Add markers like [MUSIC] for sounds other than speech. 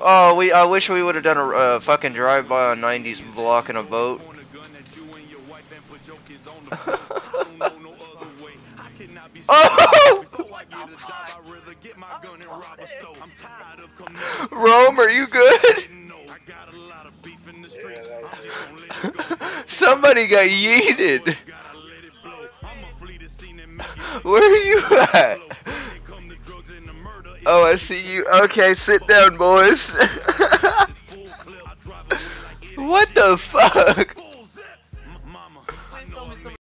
Oh, we. I wish we would have done a uh, fucking drive-by on 90s blocking a boat. [LAUGHS] oh! Rome, are you good? [LAUGHS] Somebody got yeeted. [LAUGHS] Where are you at? Oh, I see you. Okay, sit down, boys. [LAUGHS] what the fuck?